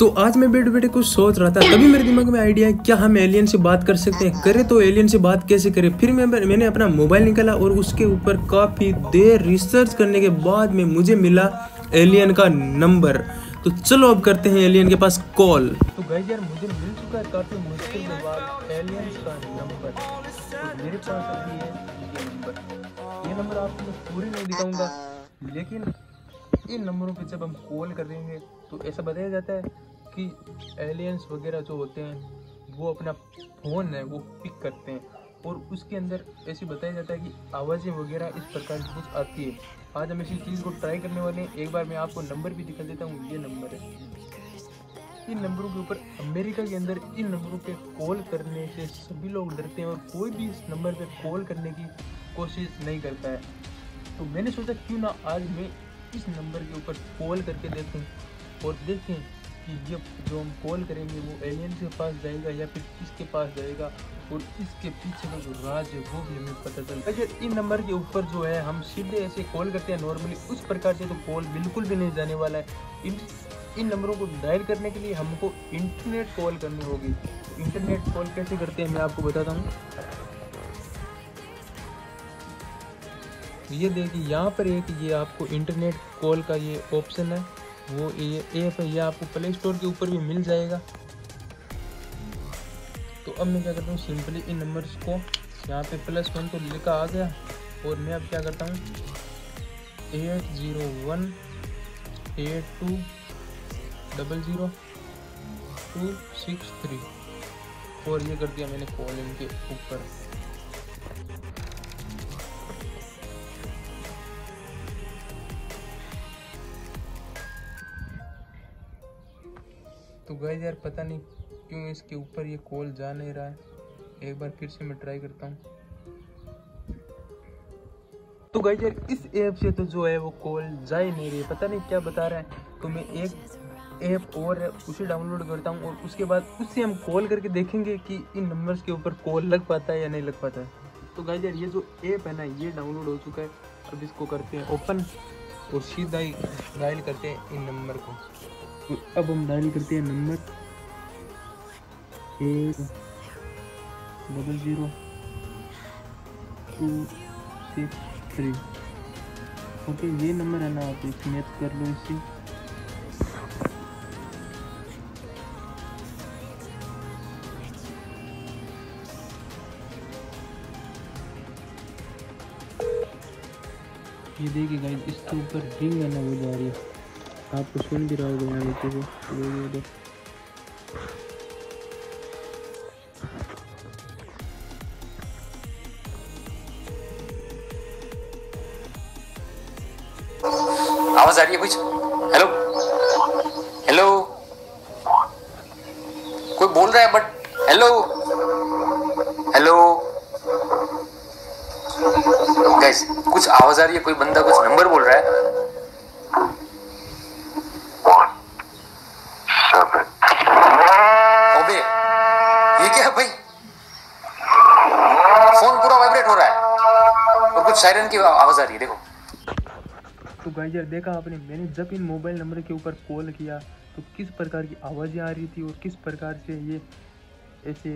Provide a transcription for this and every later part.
तो आज मैं बैठे बैठे कुछ सोच रहा था, तभी मेरे दिमाग में आइडिया है, क्या हम एलियन से बात कर सकते हैं? करे तो एलियन से बात कैसे करें? फिर मैं मैंने अपना मोबाइल निकाला और उसके ऊपर काफ़ी देर रिसर्च करने के बाद में मुझे मिला एलियन का नंबर तो चलो अब करते हैं एलियन के पास कॉल तो यार, मुझे मिल चुका है काफ़ी मुश्किल के बाद एलियंस का नंबर मेरे पास अभी है ये नंबर ये नंबर पूरी नहीं दिखाऊँगा। लेकिन इन नंबरों पे जब हम कॉल करेंगे तो ऐसा बताया जाता है कि एलियंस वगैरह जो होते हैं, वो अपना फ़ोन है, वो पिक करते हैं। और उसके अंदर ऐसे बताया जाता है कि आवाज़ें वगैरह इस प्रकार की कुछ आती है। आज हम इसी चीज़ को ट्राई करने वाले हैं। एक बार मैं आपको नंबर भी दिखा देता हूँ। ये नंबर है। इन नंबरों के ऊपर अमेरिका के अंदर इन नंबरों पे कॉल करने से सभी लोग डरते हैं और कोई भी इस नंबर पे कॉल करने की कोशिश नहीं करता है। तो मैंने सोचा क्यों ना आज मैं इस नंबर के ऊपर कॉल करके देखूँ और देखें कि ये जो हम कॉल करेंगे वो एलियन के पास जाएगा या फिर किसके पास जाएगा और इसके पीछे का जो राज है वो भी हमें पता चलता है इन नंबर के ऊपर जो है, हम सीधे ऐसे कॉल करते हैं नॉर्मली उस प्रकार से तो कॉल बिल्कुल भी नहीं जाने वाला है। इन इन नंबरों को डायल करने के लिए हमको इंटरनेट कॉल करनी होगी। इंटरनेट कॉल कैसे करते हैं मैं आपको बताता हूँ। ये देखिए, यहाँ पर एक ये आपको इंटरनेट कॉल का ये ऑप्शन है। वो ऐप है ये आपको प्ले स्टोर के ऊपर भी मिल जाएगा। तो अब मैं क्या करता हूँ सिंपली इन नंबर्स को यहाँ पे प्लस वन तो लिखा आ गया और मैं अब क्या करता हूँ eight zero one eight two double zero two six three और ये कर दिया मैंने कॉल इनके ऊपर। तो गए यार, पता नहीं क्यों इसके ऊपर ये कॉल जा नहीं रहा है। एक बार फिर से मैं ट्राई करता हूँ। तो गई यार, इस ऐप से तो जो है वो कॉल जा ही नहीं रही है। पता नहीं क्या बता रहा है। तो मैं एक ऐप और है, उसे डाउनलोड करता हूँ और उसके बाद उससे हम कॉल करके देखेंगे कि इन नंबर्स के ऊपर कॉल लग पाता है या नहीं लग पाता है। तो गाइज़ यार, ये जो ऐप है ना, ये डाउनलोड हो चुका है। अब इसको करते हैं ओपन और सीधा ही डायल करते हैं इन नंबर को। तो अब हम डायल करते हैं number eight double zero two six three okay ये नंबर है ना, आप मैच कर लो इससे ये देखिए गाइस इसके ऊपर रिंग है ना, वो जा रही है। आपको सुन भी रहा होगा यहाँ नीचे से ये ये आवाज़ आ रही है कुछ? हेलो हेलो कोई बोल रहा है बट हेलो हेलो गाइस कुछ आवाज़ आ रही है? कोई बंदा कुछ नंबर बोल रहा है? और कुछ सायरन की आवाज़ आ रही है, देखो। तो गाइस यार, देखा आपने, मैंने जब इन मोबाइल नंबर के ऊपर कॉल किया तो किस प्रकार की आवाज़ें आ रही थी और किस प्रकार से ये ऐसे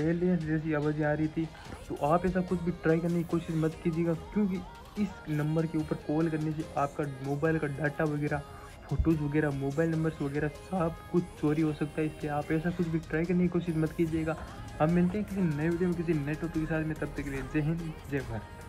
एलियंस जैसी आवाज़ें आ रही थी। तो आप ऐसा कुछ भी ट्राई करने की कोशिश मत कीजिएगा, क्योंकि इस नंबर के ऊपर कॉल करने से आपका मोबाइल का डाटा वगैरह फ़ोटोज़ वगैरह मोबाइल नंबर्स वगैरह सब कुछ चोरी हो सकता है। इसलिए आप ऐसा कुछ भी ट्राई करने की कोशिश मत कीजिएगा। हम मिलते हैं किसी नए वीडियो में, किसी नए टॉपिक के साथ में, तब तक के लिए जय हिंद, जय भारत।